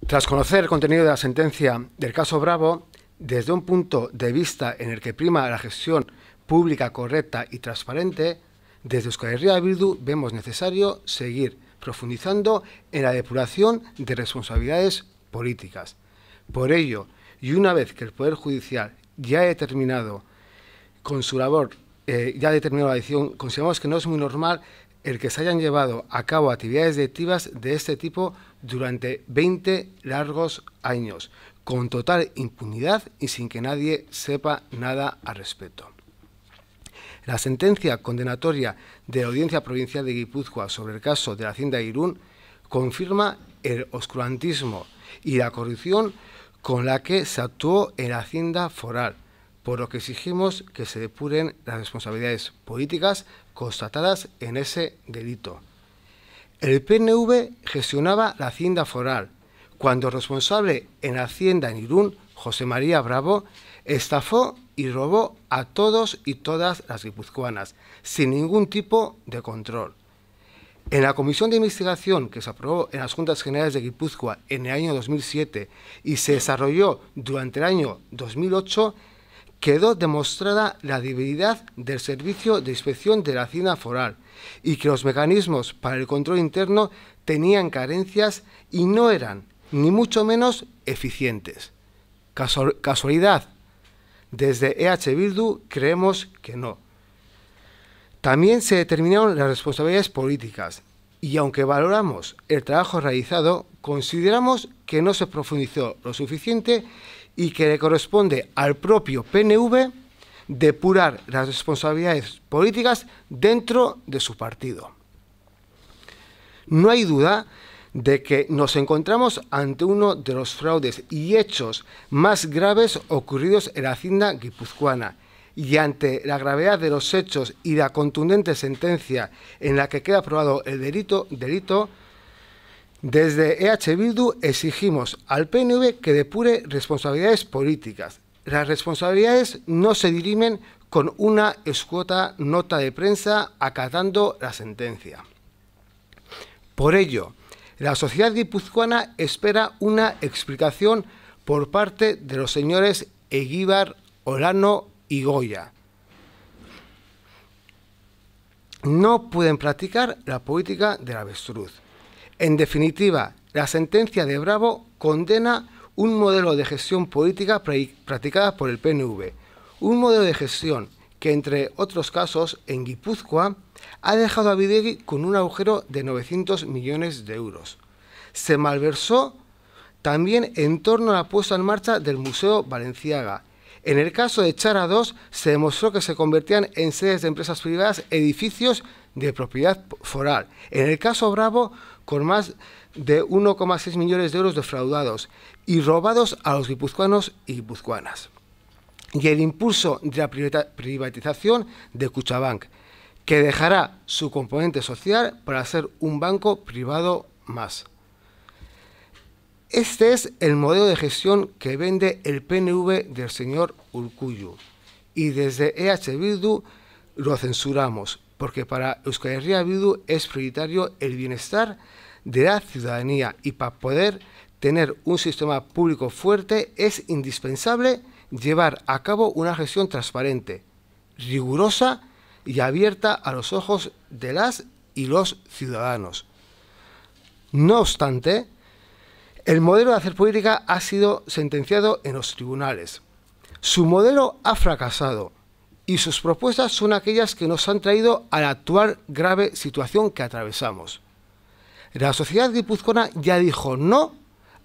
Tras conocer el contenido de la sentencia del caso Bravo, desde un punto de vista en el que prima la gestión pública correcta y transparente, desde Euskal Herria Bildu vemos necesario seguir profundizando en la depuración de responsabilidades políticas. Por ello, y una vez que el Poder Judicial ya ha determinado con su labor, eh, ya ha determinado la decisión, consideramos que no es muy normal el que se hayan llevado a cabo actividades delictivas de este tipo durante 20 largos años, con total impunidad y sin que nadie sepa nada al respecto. La sentencia condenatoria de la Audiencia Provincial de Guipúzcoa sobre el caso de la Hacienda de Irún confirma el oscurantismo y la corrupción con la que se actuó en la Hacienda Foral, por lo que exigimos que se depuren las responsabilidades políticas constatadas en ese delito. El PNV gestionaba la Hacienda Foral, cuando responsable en Hacienda en Irún, José María Bravo, estafó y robó a todos y todas las guipuzcoanas, sin ningún tipo de control. En la comisión de investigación que se aprobó en las Juntas Generales de Guipúzcoa en el año 2007 y se desarrolló durante el año 2008, quedó demostrada la debilidad del servicio de inspección de la Hacienda Foral y que los mecanismos para el control interno tenían carencias y no eran, ni mucho menos, eficientes. ¿Casualidad? Desde EH Bildu creemos que no. También se determinaron las responsabilidades políticas y aunque valoramos el trabajo realizado, consideramos que no se profundizó lo suficiente y que le corresponde al propio PNV depurar las responsabilidades políticas dentro de su partido. No hay duda de que nos encontramos ante uno de los fraudes y hechos más graves ocurridos en la hacienda guipuzcoana y ante la gravedad de los hechos y la contundente sentencia en la que queda aprobado el delito, delito desde EH Bildu exigimos al PNV que depure responsabilidades políticas. Las responsabilidades no se dirimen con una escuota nota de prensa acatando la sentencia. Por ello, la sociedad guipuzcoana espera una explicación por parte de los señores Eguíbar, Olano y Goya. No pueden practicar la política del avestruz. En definitiva, la sentencia de Bravo condena un modelo de gestión política practicada por el PNV, un modelo de gestión que, entre otros casos, en Guipúzcoa, ha dejado a Videgui con un agujero de 900 millones de euros. Se malversó también en torno a la puesta en marcha del Museo Valenciaga. En el caso de Chara 2 se demostró que se convertían en sedes de empresas privadas edificios de propiedad foral. En el caso Bravo, con más de 1,6 millones de euros defraudados y robados a los guipuzcoanos y guipuzcoanas. Y el impulso de la privatización de Cuchabank, que dejará su componente social para ser un banco privado más. Este es el modelo de gestión que vende el PNV del señor Urcuyu. Y desde EH Bildu lo censuramos, porque para Euskal Herria es prioritario el bienestar de la ciudadanía y para poder tener un sistema público fuerte es indispensable llevar a cabo una gestión transparente, rigurosa y abierta a los ojos de las y los ciudadanos. No obstante, el modelo de hacer política ha sido sentenciado en los tribunales. Su modelo ha fracasado y sus propuestas son aquellas que nos han traído a la actual grave situación que atravesamos. La sociedad guipuzcoana ya dijo no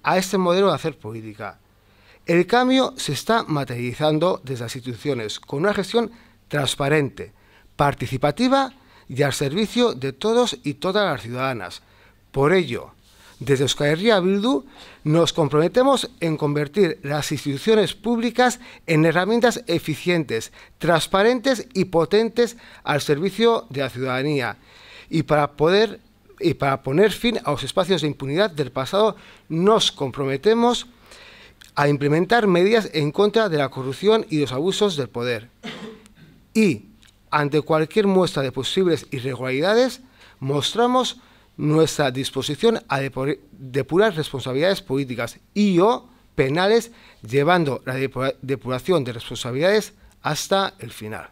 a este modelo de hacer política. El cambio se está materializando desde las instituciones con una gestión transparente, participativa y al servicio de todos y todas las ciudadanas. Por ello, desde Euskal Herria Bildu nos comprometemos en convertir las instituciones públicas en herramientas eficientes, transparentes y potentes al servicio de la ciudadanía y para poder y para poner fin a los espacios de impunidad del pasado nos comprometemos a implementar medidas en contra de la corrupción y los abusos del poder. Y ante cualquier muestra de posibles irregularidades mostramos nuestra disposición a depurar responsabilidades políticas y o penales, llevando la depuración de responsabilidades hasta el final.